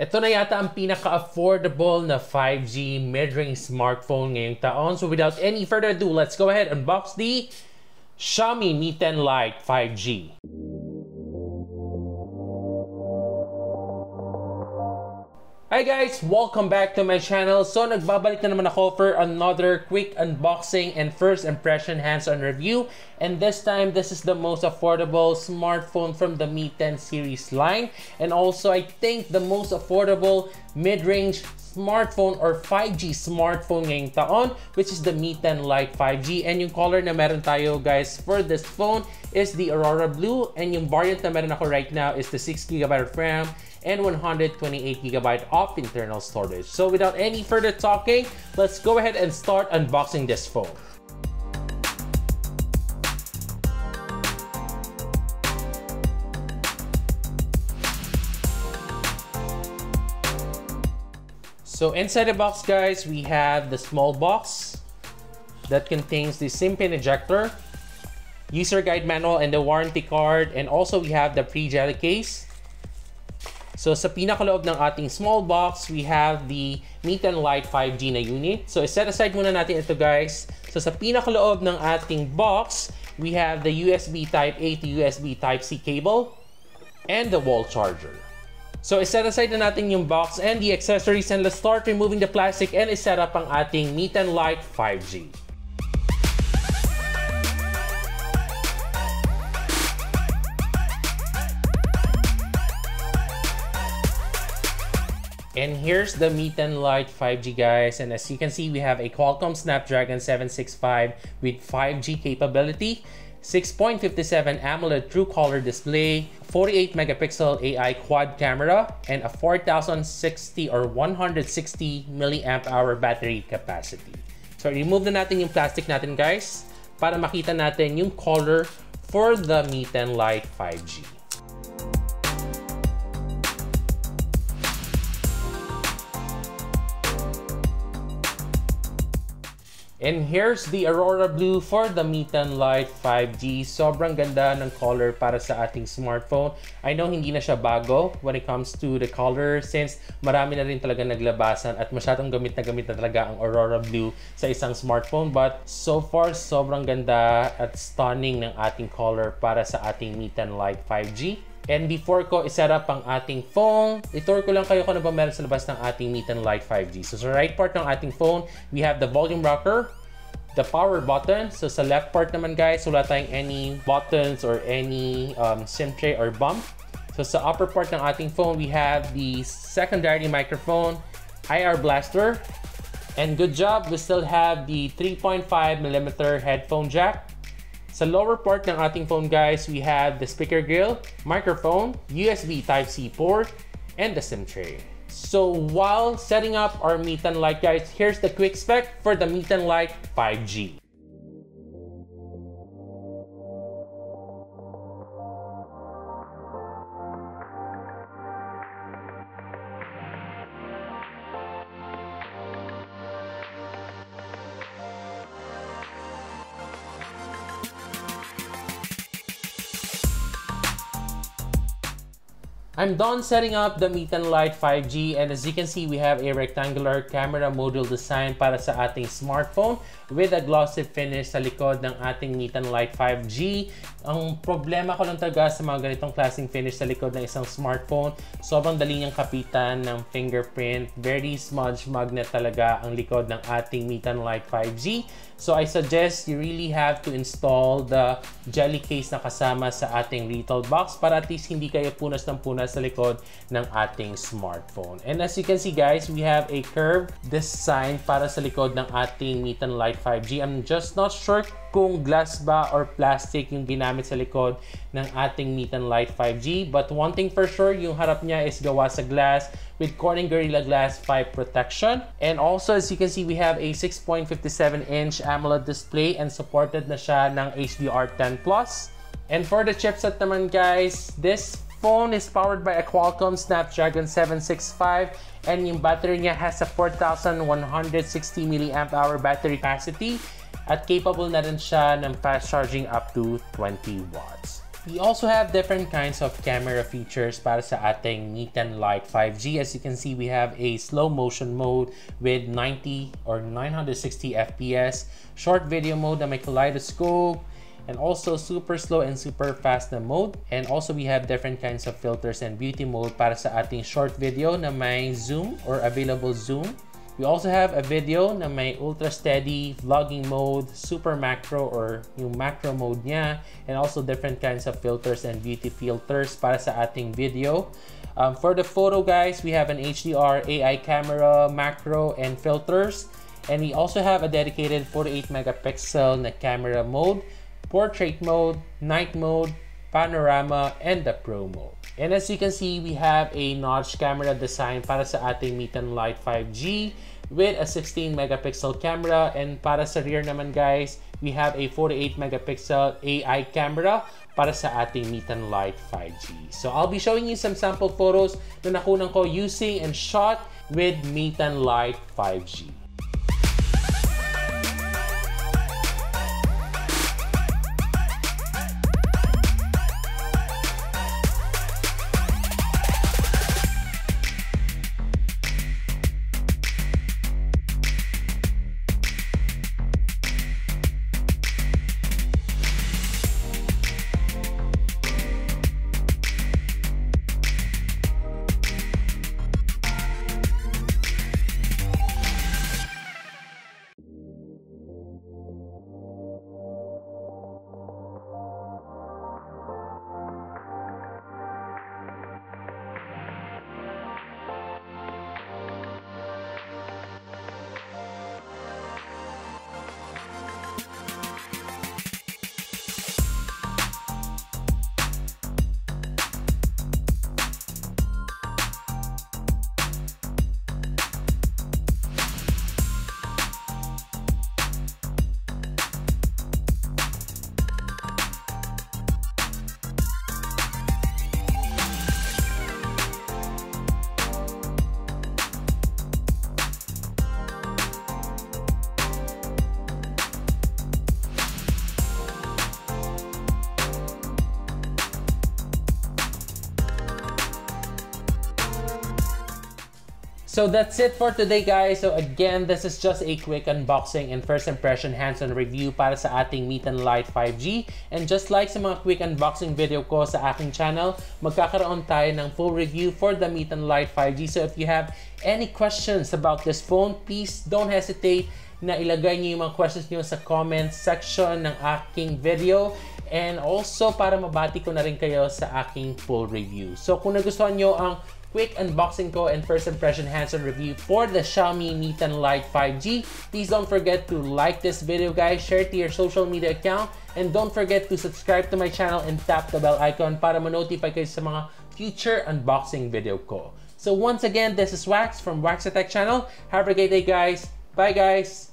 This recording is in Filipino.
Ito na yata ang pinaka-affordable na 5G mid-range smartphone ngayong taon. So without any further ado, let's go ahead and unbox the Xiaomi Mi 10 Lite 5G. Hi guys! Welcome back to my channel. So nagbabalik na naman ako for another quick unboxing and first impression hands-on review. And this time, this is the most affordable smartphone from the Mi 10 series line. And also, I think the most affordable mid-range smartphone or 5G smartphone ngayong taon, which is the Mi 10 Lite 5G. And yung color na meron tayo guys for this phone is the Aurora Blue. And yung variant na meron ako right now is the 6GB of RAM and 128GB of internal storage. So without any further talking, let's go ahead and start unboxing this phone. So inside the box guys, we have the small box that contains the SIM pin ejector, user guide manual and the warranty card and also we have the pre-jelly case So sa pinakaloob ng ating small box, we have the Mi 10 Lite 5G na unit. So set aside muna natin ito guys. So sa pinakaloob ng ating box, we have the USB Type A to USB Type C cable and the wall charger. So set aside na natin yung box and the accessories and let's start removing the plastic and set up ang ating Mi 10 Lite 5G. And here's the 10 Lite 5G guys. And as you can see, we have a Qualcomm Snapdragon 765 with 5G capability, 6.57 AMOLED True Color display, 48 megapixel AI quad camera, and a 4060 or 160 milliamp hour battery capacity. So remove na natin yung plastic natin guys para makita natin yung color for the Mi 10 Lite 5G. And here's the Aurora Blue for the Mi 10 Lite 5G. Sobrang ganda ng color para sa ating smartphone. I know hindi na siya bago when it comes to the color since marami na rin talaga naglabasan at masyadong gamit na gamit na talaga ang Aurora Blue sa isang smartphone. But so far, sobrang ganda at stunning ng ating color para sa ating Mi 10 Lite 5G. And before ko iset up ang ating phone, itour ko lang kayo kung ano ba meron sa labas ng ating Mi 10 Lite 5G. So sa right part ng ating phone, we have the volume rocker, the power button. So sa left part naman guys, wala tayong any buttons or any um, SIM tray or bump. So sa upper part ng ating phone, we have the secondary microphone, IR blaster, and good job, we still have the 3.5mm headphone jack. Sa lower part ng ating phone guys, we have the speaker grill, microphone, USB Type-C port, and the SIM tray. So while setting up our Mi 10 Lite guys, here's the quick spec for the Mi 10 Lite 5G. I'm done setting up the Mi 10 Lite 5G and as you can see, we have a rectangular camera module design para sa ating smartphone with a glossy finish sa likod ng ating Mi 10 Lite 5G. Ang problema ko lang talaga sa mga ganitong klaseng finish sa likod ng isang smartphone, sobrang dali niyang kapitan ng fingerprint. Very smudge magnet talaga ang likod ng ating Mi 10 Lite 5G. So I suggest you really have to install the jelly case na kasama sa ating retail box para at least hindi kayo punas ng punas sa likod ng ating smartphone. And as you can see guys, we have a curved design para sa likod ng ating Mi 10 Lite 5G. I'm just not sure kung glass ba or plastic yung ginamit sa likod ng ating Mi 10 Lite 5G. But one thing for sure, yung harap niya is gawa sa glass with Corning Gorilla Glass 5 protection. And also, as you can see, we have a 6.57-inch AMOLED display and supported na siya ng HDR10+. And for the chipset naman guys, this phone is powered by a Qualcomm Snapdragon 765 and yung battery niya has a 4,160 mAh battery capacity at capable na rin siya ng fast charging up to 20 watts. We also have different kinds of camera features para sa ating Meet and Light 5G. As you can see, we have a slow motion mode with 90 or 960 FPS, short video mode na may kaleidoscope, and also super slow and super fast na mode. And also we have different kinds of filters and beauty mode para sa ating short video na may zoom or available zoom. We also have a video na may ultra steady vlogging mode, super macro or yung macro mode niya, and also different kinds of filters and beauty filters para sa ating video. Um, for the photo guys, we have an HDR AI camera, macro, and filters. And we also have a dedicated 48 megapixel na camera mode, portrait mode, night mode, panorama, and the pro mode. And as you can see, we have a notch camera design para sa ating Meet and Light 5G with a 16 megapixel camera and para sa rear naman guys we have a 48 megapixel AI camera para sa ating Meet and Light 5G. So I'll be showing you some sample photos na nakunan ko using and shot with Meet and Light 5G. So that's it for today guys. So again, this is just a quick unboxing and first impression hands-on review para sa ating Meet and Light 5G. And just like sa mga quick unboxing video ko sa aking channel, magkakaroon tayo ng full review for the Meet and Light 5G. So if you have any questions about this phone, please don't hesitate na ilagay niyo yung mga questions niyo sa comment section ng aking video. And also para mabati ko na rin kayo sa aking full review. So kung nagustuhan niyo ang quick unboxing ko and first impression hands-on review for the Xiaomi Meet and Light 5G. Please don't forget to like this video guys, share to your social media account, and don't forget to subscribe to my channel and tap the bell icon para ma-notify kayo sa mga future unboxing video ko. So once again, this is Wax from Wax Attack channel. Have a great day guys. Bye guys!